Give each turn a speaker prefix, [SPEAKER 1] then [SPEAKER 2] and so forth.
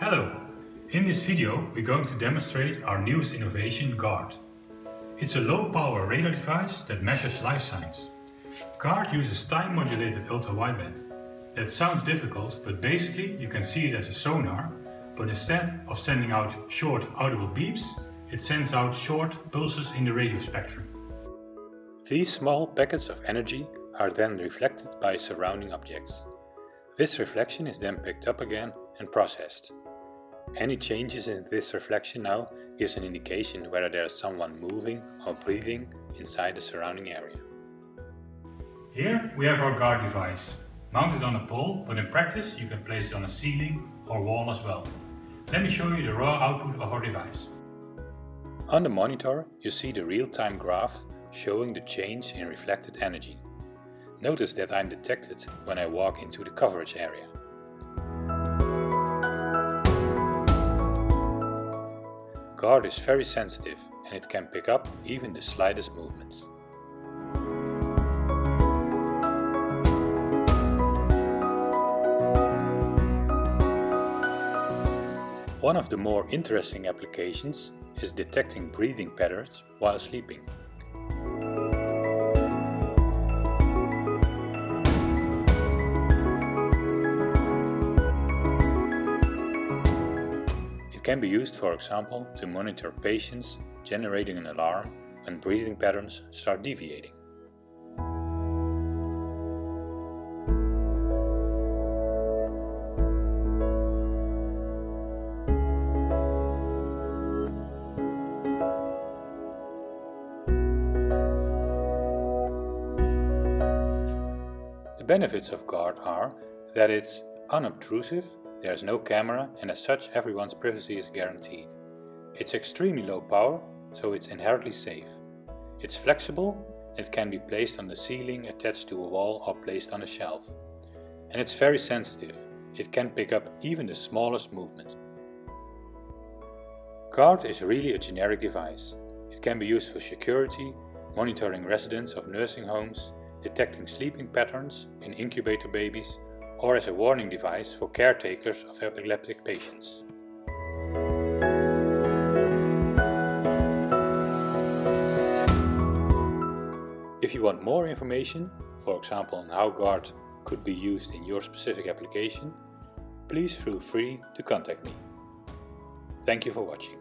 [SPEAKER 1] Hello! In this video we're going to demonstrate our newest innovation GUARD. It's a low power radar device that measures life signs. GUARD uses time modulated ultra-wideband. That sounds difficult but basically you can see it as a sonar but instead of sending out short audible beeps it sends out short pulses in the radio spectrum.
[SPEAKER 2] These small packets of energy are then reflected by surrounding objects. This reflection is then picked up again and processed. Any changes in this reflection now gives an indication whether there is someone moving or breathing inside the surrounding area.
[SPEAKER 1] Here we have our guard device, mounted on a pole, but in practice you can place it on a ceiling or wall as well. Let me show you the raw output of our device.
[SPEAKER 2] On the monitor you see the real-time graph showing the change in reflected energy. Notice that I'm detected when I walk into the coverage area. GUARD is very sensitive and it can pick up even the slightest movements. One of the more interesting applications is detecting breathing patterns while sleeping. Can be used for example to monitor patients generating an alarm when breathing patterns start deviating. The benefits of GUARD are that it's unobtrusive there is no camera and as such everyone's privacy is guaranteed. It's extremely low power, so it's inherently safe. It's flexible, it can be placed on the ceiling, attached to a wall or placed on a shelf. And it's very sensitive, it can pick up even the smallest movements. GUARD is really a generic device. It can be used for security, monitoring residents of nursing homes, detecting sleeping patterns in incubator babies, or as a warning device for caretakers of epileptic patients. If you want more information, for example on how GUARD could be used in your specific application, please feel free to contact me. Thank you for watching.